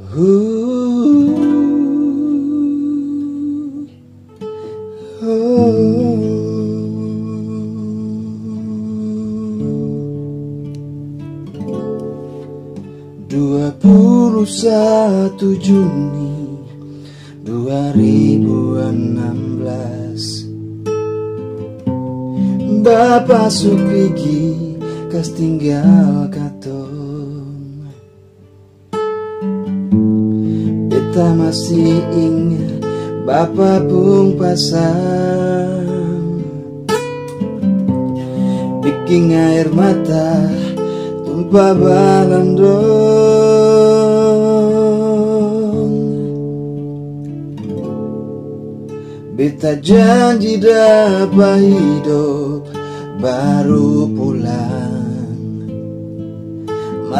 Dua puluh satu Juni dua ribu enam belas. Bapak Supigi kas tinggal katong Beta masih ingat Bapak pun pasang. Bikin air mata tumpah balandong Beta janji dapat hidup baru pulang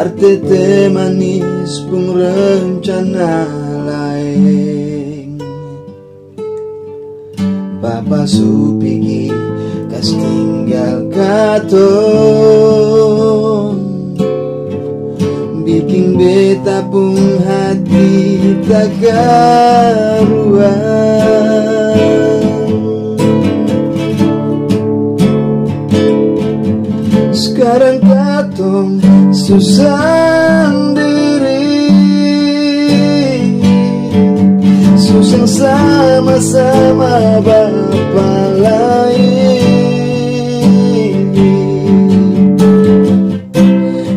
Martete manis pun rencana lain. Bapak Supigi kas tinggal katong Bikin beta pun hati tak Sekarang katong susah diri. Susah sama-sama Bapa lain.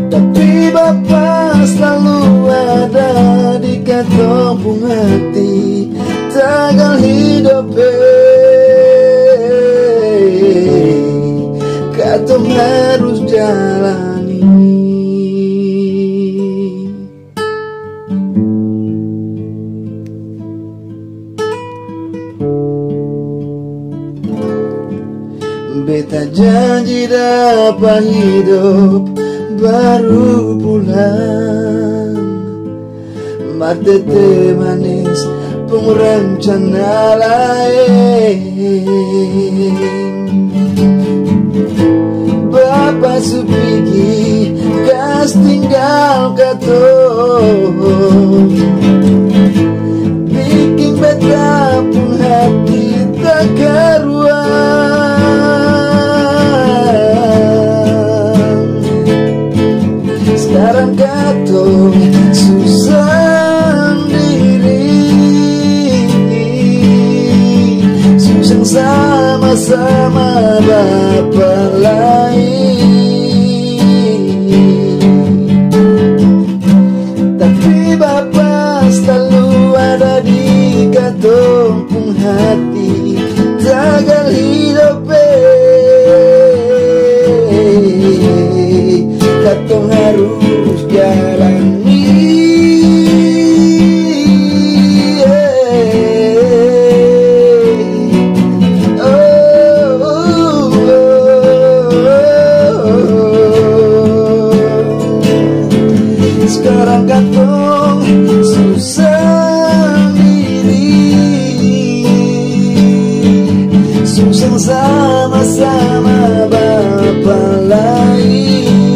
Tapi Bapa selalu ada di katong pun hati. Tagal hidup eh. Katong harus jalani Beta janji dapat hidup baru pulang Matete manis pengerencana lain. Bapak Supigi kas tinggal katong. Bikin beta pun hati tak Katong susah diri. Susah sama-sama Bapa lain Susah sama-sama Bapa lain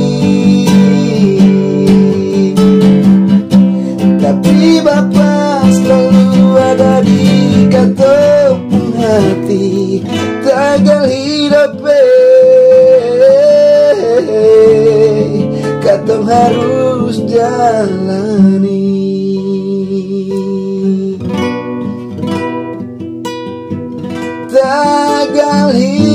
Tapi Bapa selalu ada di katong pun hati Tagal hidup. Katong harus jalani out here.